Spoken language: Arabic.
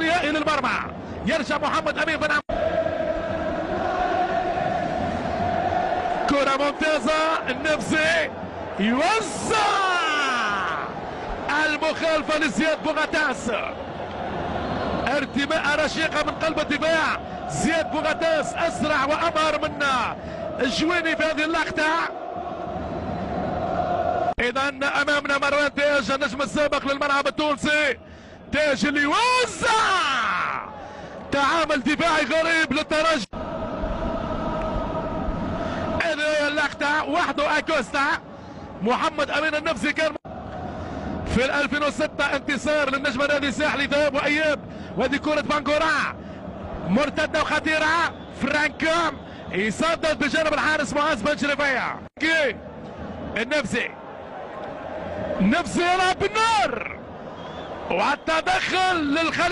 النهائي للمرمى يرجع محمد أمين بن كرة ممتازة. النفسي يوزع. المخالفة لزياد بوغاتاس. ارتماء رشيقة من قلب الدفاع. زياد بوغاتاس أسرع وأمهر من الجويني في هذه اللقطة. اذا أمامنا مروان تاج النجم السابق للملعب التونسي. تاج اللي يوزع تعامل دفاعي غريب للترجي. هذه اللقطة وحده أكوستا. محمد أمين النفسي كان في 2006 انتصار للنجم النادي الساحلي ذهاب وإياب وهذه كرة بانكورا. مرتدة وخطيرة. فرانكوم يسدد بجانب الحارس معاذ بن شريفية. النفسي. نفسي يلعب بالنار. والتدخل للخليل